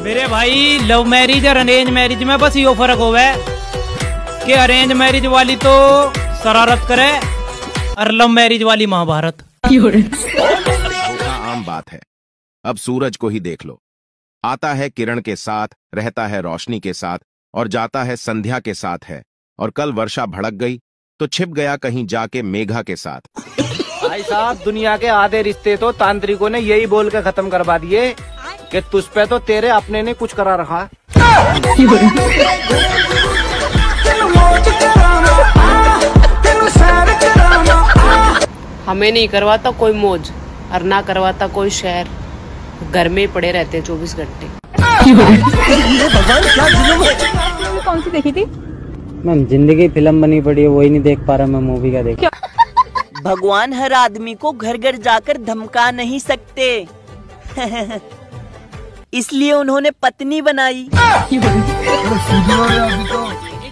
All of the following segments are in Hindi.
मेरे भाई लव मैरिज और अरेंज मैरिज में बस यो फ़र्क होवे कि अरेंज मैरिज वाली तो शरारत करे और लव मैरिज वाली महाभारत। आम बात है। अब सूरज को ही देख लो। आता है किरण के साथ रहता है रोशनी के साथ और जाता है संध्या के साथ है और कल वर्षा भड़क गई तो छिप गया कहीं जाके मेघा के साथ। भाई साहब दुनिया के आधे रिश्ते तो तांत्रिकों ने यही बोल के खत्म करवा दिए। कि तुझ पे तो तेरे अपने ने कुछ करा रखा है। हमें नहीं करवाता कोई मौज और ना करवाता कोई शहर। घर में ही पड़े रहते हैं चौबीस घंटे। कौन सी देखी थी मैम ज़िंदगी फ़िल्म बनी पड़ी है वही नहीं देख पा रहा मैं मूवी का देख। भगवान हर आदमी को घर घर जाकर धमका नहीं सकते। इसलिए उन्होंने पत्नी बनाई। एक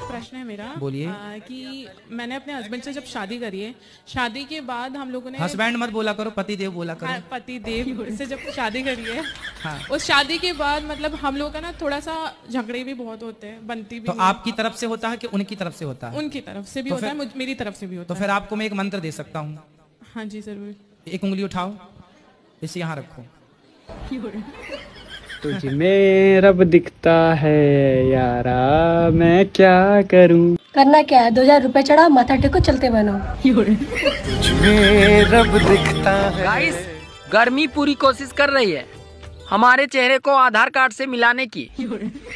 प्रश्न है मेरा बोलिए। कि मैंने अपने हस्बैंड से जब शादी करी है शादी के बाद हम लोगों ने हस्बैंड मत बोला करो पति देव बोला हाँ, करो। पति देव से जब शादी करी है हाँ। उस शादी के बाद मतलब हम लोग का ना थोड़ा सा झगड़े भी बहुत होते हैं बनती भी तो। आपकी तरफ़ से होता है कि उनकी तरफ़ से होता है? उनकी तरफ़ से भी तो होता है मेरी तरफ़ से भी होता तो फिर आपको मैं एक मंत्र दे सकता हूँ? हाँ जी ज़रूर। एक उंगली उठाओ इसे यहाँ रखो। तुझ में रब दिखता है यारा मैं क्या करूँ? करना क्या है? दो हज़ार रूपए चढ़ा माथा टेको चलते बनो। में रब दिखता है। गाइस गर्मी पूरी कोशिश कर रही है। हमारे चेहरे को आधार कार्ड से मिलाने की।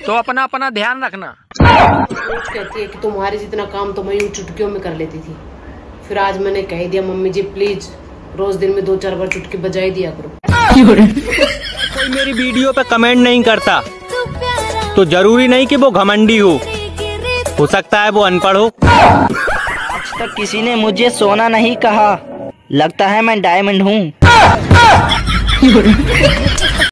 तो अपना अपना ध्यान रखना। कहती है कि तुम्हारे जितना काम तो मैं यूँ चुटकियों में कर लेती थी। फिर आज मैंने कह दिया मम्मी जी प्लीज़ रोज दिन में दो चार बार चुटकी बजाई दिया करो। कोई मेरी वीडियो पे कमेंट नहीं करता। तो ज़रूरी नहीं कि वो घमंडी हो। हो सकता है वो अनपढ़ हो। आज तक किसी ने मुझे सोना नहीं कहा। लगता है मैं डायमंड हूँ।